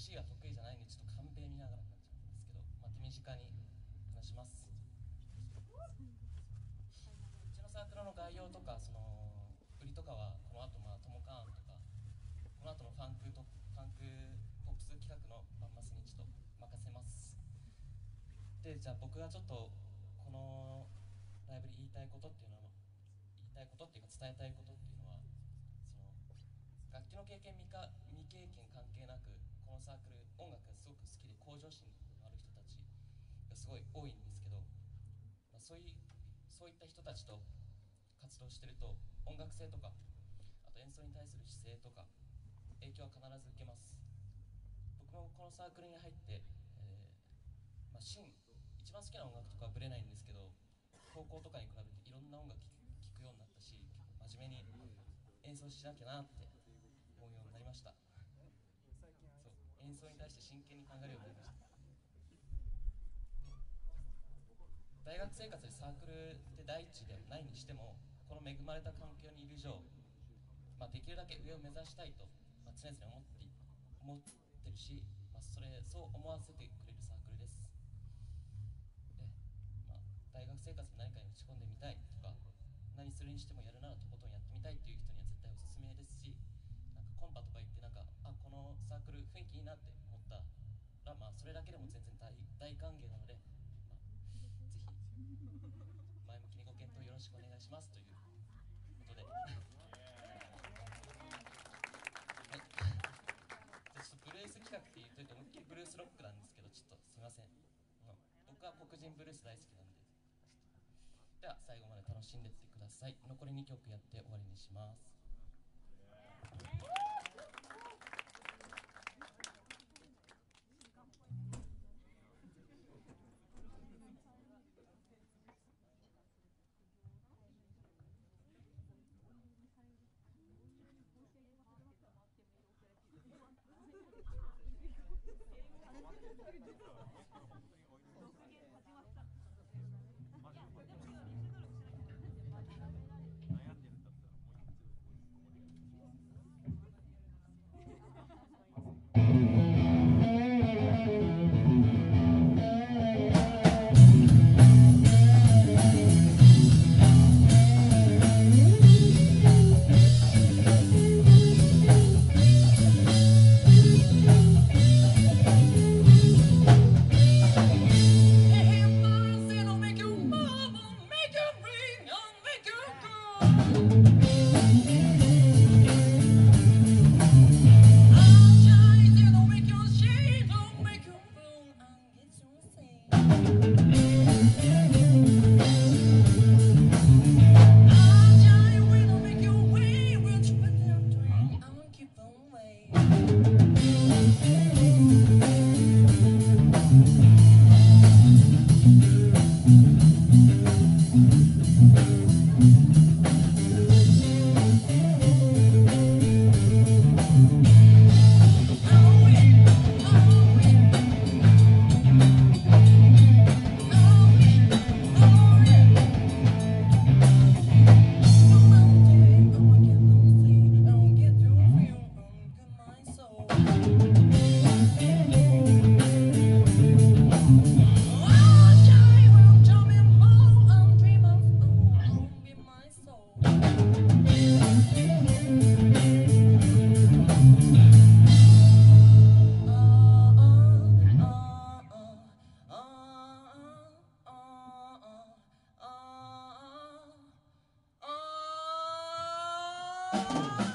MC が得意じゃないんでちょっとカンペ見ながらになっちゃうんですけどまあ手短に話します。うちのサークルの概要とかその売りとかはこの後まあトモカーンとかこの後のファンクとファンクポップス企画のバンマスにちょっと任せます。でじゃあ僕がちょっとこのライブで言いたいことっていうのは言いたいことっていうか伝えたいことっていうのはその楽器の経験未かサークル音楽がすごく好きで向上心のある人たちがすごい多いんですけど、まあ、そういそういった人たちと活動してると音楽性とかあと演奏に対する姿勢とか影響は必ず受けます。僕もこのサークルに入って、えーまあ、シン一番好きな音楽とかはぶれないんですけど高校とかに比べていろんな音楽聴くようになったし真面目に演奏しなきゃなって思うようになりました。演奏に対して真剣に考えるようになりました。大学生活でサークルって第一でないにしてもこの恵まれた環境にいる以上、まあ、できるだけ上を目指したいと、まあ、常々思って思ってるし、まあ、それそう思わせてくれるサークルです。で、まあ、大学生活も何かに打ち込んでみたいとか何するにしてもやるならとことんやってみたいっていう人には絶対おすすめですしなんかコンパとか行ってなんかあこのサークル雰囲気いいなって思ったら、まあ、それだけでも全然大歓迎なので、まあ、ぜひ前向きにご検討よろしくお願いしますということで。はい。ちょっとブルース企画って言うといて思いっきりブルースロックなんですけどちょっとすいません、うん僕は黒人ブルース大好きなんで。では最後まで楽しんでってください。残り2曲やって終わりにします。Oh.